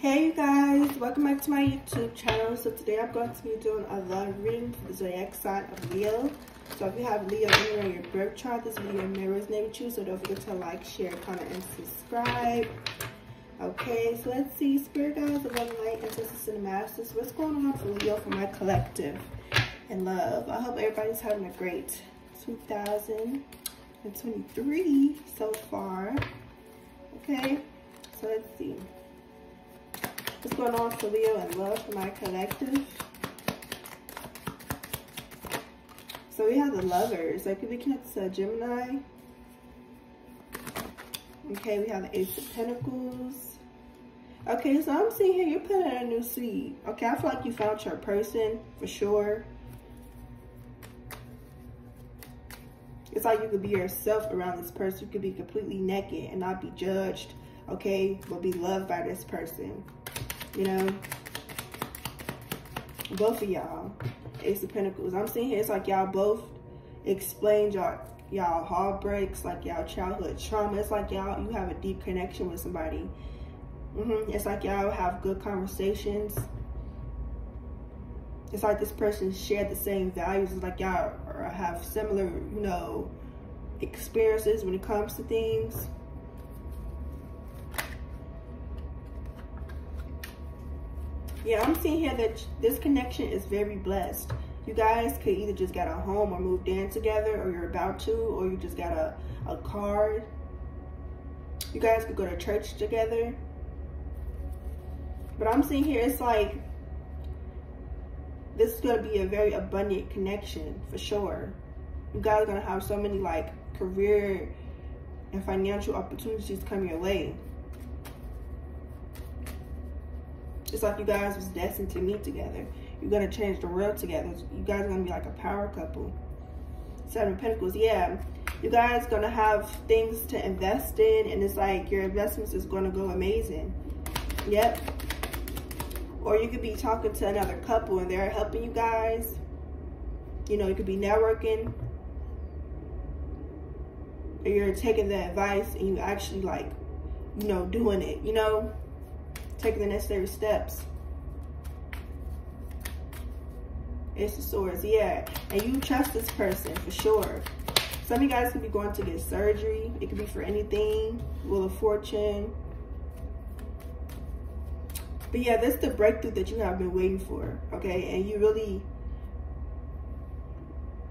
Hey you guys, welcome back to my YouTube channel. So today I'm going to be doing a love reading for the zodiac sign of Leo. So if you have Leo anywhere in your birth chart, this video may resonate with you. So don't forget to like, share, comment, and subscribe. Okay, so let's see, Spirit guys, the one light, ancestors, and masters. What's going on for Leo for my collective and love? I hope everybody's having a great 2023 so far. Okay, so let's see. What's going on for Leo and love for my collective? So we have the lovers. That could be connected to Gemini. Okay, we have the Ace of Pentacles. Okay, so I'm seeing here you're putting a new seed. Okay, I feel like you found your person for sure. It's like you could be yourself around this person. You could be completely naked and not be judged, okay, but be loved by this person you know both of y'all ace of pentacles. I'm seeing here it's like y'all both explained y'all y'all heartbreaks like y'all childhood trauma. It's like y'all you have a deep connection with somebody. Mm -hmm. it's like y'all have good conversations. It's like this person shared the same values. It's like y'all have similar you know experiences when it comes to things yeah, I'm seeing here that this connection is very blessed. You guys could either just got a home or moved in together or you're about to or you just got a, a card. You guys could go to church together. But I'm seeing here, it's like, this is going to be a very abundant connection for sure. You guys are going to have so many like career and financial opportunities come your way. It's like you guys was destined to meet together. You're gonna change the world together. You guys are gonna be like a power couple. Seven of Pentacles, yeah. You guys gonna have things to invest in and it's like your investments is gonna go amazing. Yep. Or you could be talking to another couple and they're helping you guys. You know, you could be networking. Or you're taking the advice and you actually like, you know, doing it, you know? Taking the necessary steps. It's the swords, yeah. And you trust this person for sure. Some of you guys could be going to get surgery. It could be for anything. Wheel of Fortune. But yeah, this is the breakthrough that you have been waiting for, okay? And you really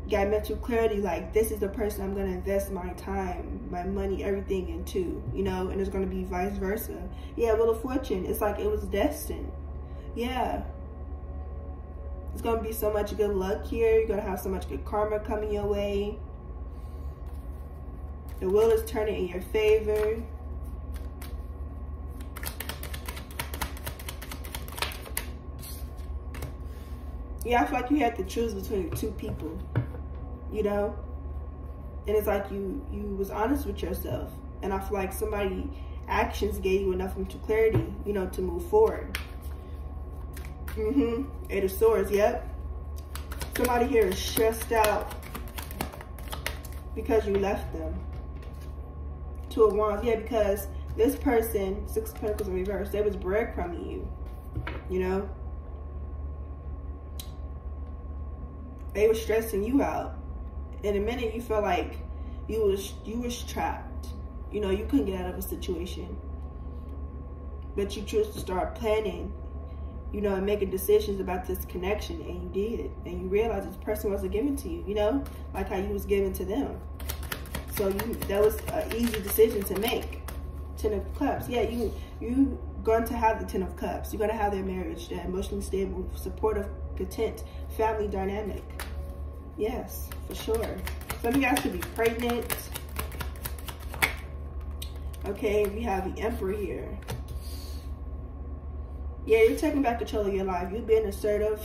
got mental clarity like this is the person I'm gonna invest my time, my money, everything into, you know, and it's gonna be vice versa. Yeah, Wheel of Fortune, it's like it was destined. Yeah. It's gonna be so much good luck here. You're gonna have so much good karma coming your way. The wheel is turning in your favor. Yeah, I feel like you have to choose between two people you know? And it's like you you was honest with yourself. And I feel like somebody actions gave you enough mental clarity, you know, to move forward. Mm-hmm. Eight of Swords, yep. Somebody here is stressed out because you left them. Two of Wands, yeah, because this person, Six of Pentacles in reverse, they was breadcrumbing you, you know? They were stressing you out in a minute you feel like you was you was trapped. You know, you couldn't get out of a situation. But you chose to start planning, you know, and making decisions about this connection and you did. And you realized this person wasn't given to you, you know, like how you was given to them. So you that was an easy decision to make. Ten of Cups. Yeah, you you going to have the Ten of Cups. You're gonna have their marriage, that emotionally stable, supportive, content, family dynamic. Yes, for sure. Some of you guys could be pregnant. Okay, we have the Emperor here. Yeah, you're taking back control of your life. You've been assertive.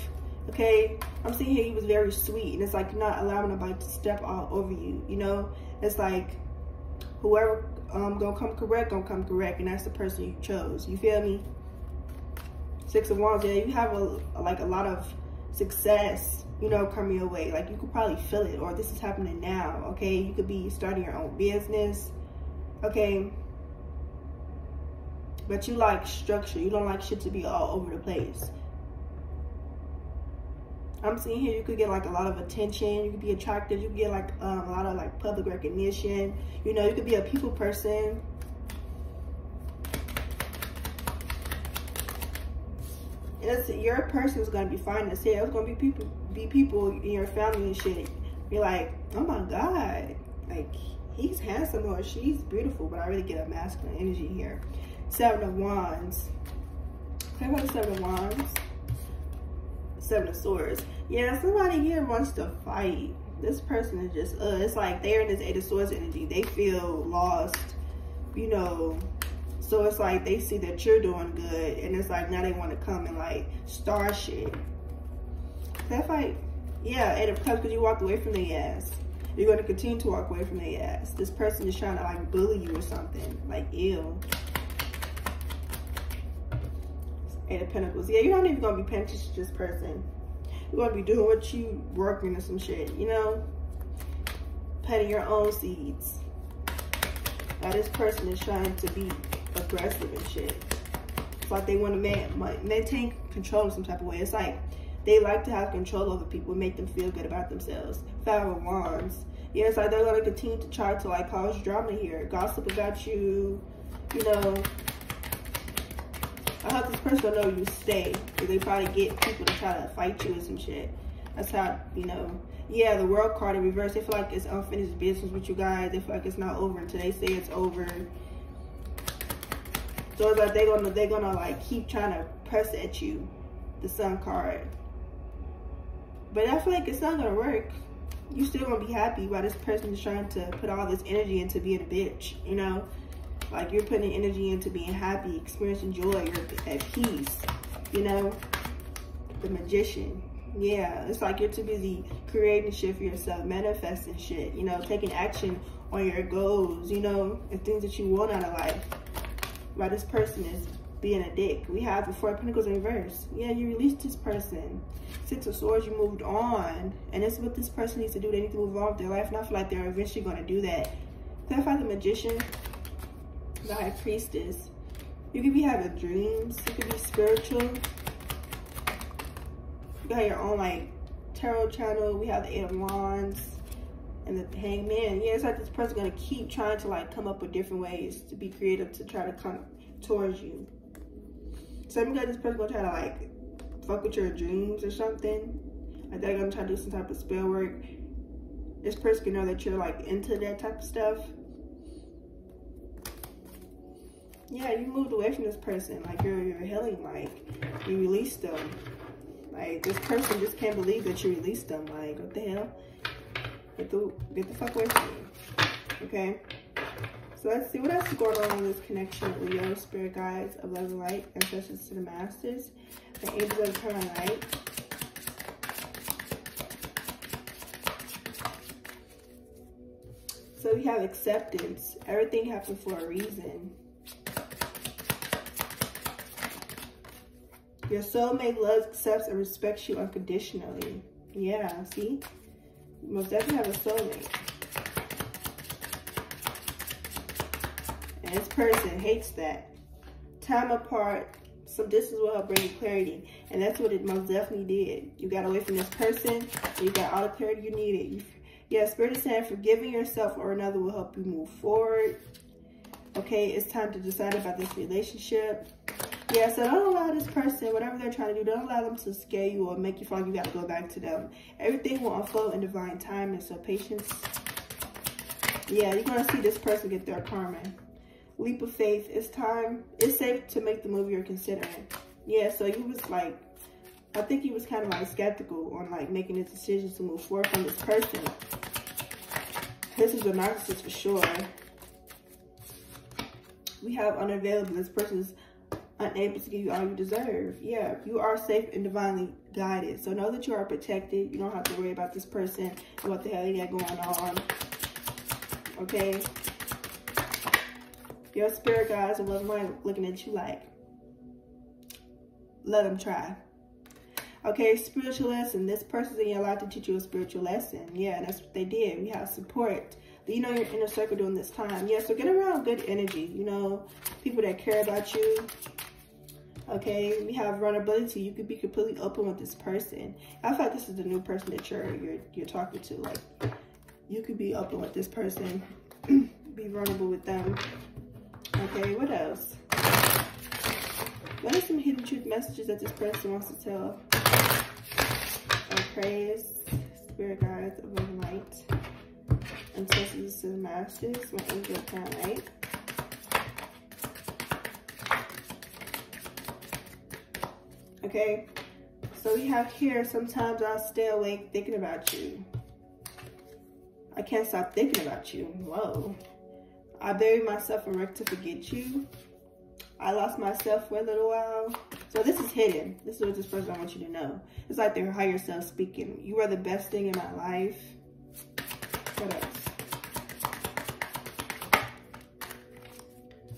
Okay, I'm seeing here you was very sweet, and it's like not allowing a nobody to step all over you. You know, it's like whoever um gonna come correct gonna come correct, and that's the person you chose. You feel me? Six of Wands. Yeah, you have a like a lot of success you know, coming your way. Like you could probably feel it or this is happening now, okay? You could be starting your own business, okay? But you like structure. You don't like shit to be all over the place. I'm seeing here you could get like a lot of attention. You could be attractive. You could get like um, a lot of like public recognition. You know, you could be a people person. It's, your person is gonna be fine as hell. It's gonna be people, be people in your family and shit. Be like, oh my god, like he's handsome or she's beautiful, but I really get a masculine energy here. Seven of Wands. How about the Seven of Wands? Seven of Swords. Yeah, somebody here wants to fight. This person is just, uh, it's like they're in this Eight of Swords energy. They feel lost, you know. So it's like they see that you're doing good, and it's like now they want to come and like star shit. That's like, yeah, Eight of Cups because you walked away from the ass. You're going to continue to walk away from the ass. This person is trying to like bully you or something. Like, ew. Eight of Pentacles. Yeah, you're not even going to be attention to this person. You're going to be doing what you working or some shit, you know? Planting your own seeds. Now, this person is trying to be aggressive and shit. It's like they want to maintain control in some type of way. It's like they like to have control over people, make them feel good about themselves. Five of Wands. Yeah, it's like they're going to continue to try to like cause drama here. Gossip about you, you know, I hope this person will know you stay. Because they probably get people to try to fight you and some shit. That's how, you know. Yeah, the world card in reverse. They feel like it's unfinished business with you guys. They feel like it's not over until they say it's over. So it's like they're gonna they're gonna like keep trying to press at you, the sun card. But I feel like it's not gonna work. You still gonna be happy while this person is trying to put all this energy into being a bitch, you know? Like you're putting energy into being happy, experiencing joy, you're at peace, you know? The magician. Yeah, it's like you're too busy creating shit for yourself, manifesting shit, you know, taking action on your goals, you know, and things that you want out of life. While this person is being a dick. We have the Four of Pentacles in reverse. Yeah, you released this person. Six of Swords, you moved on. And that's what this person needs to do. They need to move on with their life. And I feel like they're eventually going to do that. Clarify the Magician the High Priestess. You could be having dreams. You could be spiritual. You got your own like tarot channel. We have the Eight of Wands and the Hangman. Yeah, it's like this person's gonna keep trying to like come up with different ways to be creative to try to come towards you. So got this person gonna try to like fuck with your dreams or something. Like they're gonna try to do some type of spell work. This person can know that you're like into that type of stuff. yeah, you moved away from this person. Like you're you're healing. Like you released them. Like this person just can't believe that you released them. Like what the hell? Get the get the fuck away from me. Okay. So let's see what else is going on in this connection with Leo, spirit guides of love and light, ancestors to the masters, the angels of eternal light. So we have acceptance. Everything happens for a reason. Your soulmate loves, accepts, and respects you unconditionally. Yeah, see? Most definitely have a soulmate. And this person hates that. Time apart, some distance will help bring you clarity. And that's what it most definitely did. You got away from this person, you got all the clarity you needed. Yeah, Spirit is saying forgiving yourself or another will help you move forward. Okay, it's time to decide about this relationship. Yeah, so don't allow this person, whatever they're trying to do, don't allow them to scare you or make you feel like you got to go back to them. Everything will unfold in divine time, and so patience. Yeah, you're going to see this person get their karma. Leap of faith. It's time. It's safe to make the move you're considering. Yeah, so you was like, I think he was kind of like skeptical on like making his decisions to move forward from this person. This is a narcissist for sure. We have unavailable. This person's unable to give you all you deserve. Yeah, you are safe and divinely guided. So know that you are protected. You don't have to worry about this person and what the hell you got going on. Okay? Your spirit guides are looking looking at you like, let them try. Okay, spiritual lesson. This person's in your life to teach you a spiritual lesson. Yeah, that's what they did. We have support, you know your inner circle during this time. Yeah, so get around good energy, you know, people that care about you. Okay, we have vulnerability. You could be completely open with this person. I feel like this is the new person that you're you're you're talking to. Like you could be open with this person, be vulnerable with them. Okay, what else? What are some hidden truth messages that this person wants to tell? Oh, praise, spirit guides, of light and ancestors and masters, my angel planet. Okay, so we have here, sometimes I'll stay awake thinking about you. I can't stop thinking about you. Whoa. I buried myself and wrecked to forget you. I lost myself for a little while. So this is hidden. This is what this person I want you to know. It's like their higher self speaking. You are the best thing in my life. What else?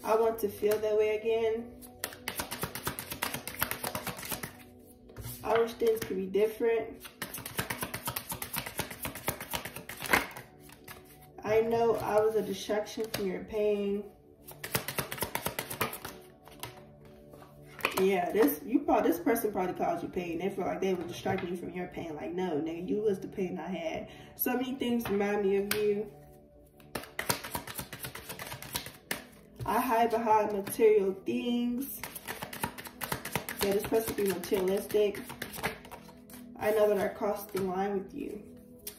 I want to feel that way again. I wish things could be different. I know I was a distraction from your pain. Yeah, this you probably this person probably caused you pain. They feel like they were distracting you from your pain. Like, no, nigga, you was the pain I had. So many things remind me of you. I hide behind material things. Yeah, this person be materialistic. I know that I crossed the line with you.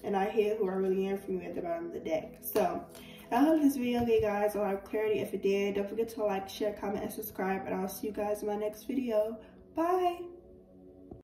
And I hear who I really am from you at the bottom of the deck. So, I hope this video gave you guys a lot of clarity. If it did, don't forget to like, share, comment, and subscribe. And I'll see you guys in my next video. Bye!